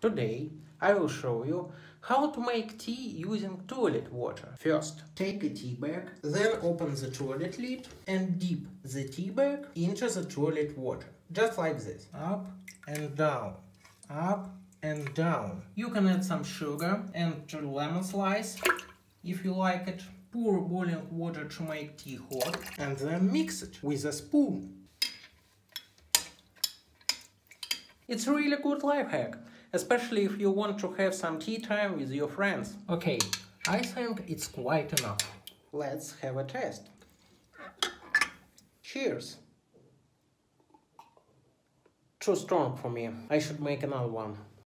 Today I will show you how to make tea using toilet water. First, take a tea bag, then open the toilet lid and dip the tea bag into the toilet water, just like this. Up and down, up and down. You can add some sugar and lemon slice if you like it. Pour boiling water to make tea hot and then mix it with a spoon. It's a really good life hack, especially if you want to have some tea time with your friends. Okay, I think it's quite enough. Let's have a test. Cheers. Too strong for me. I should make another one.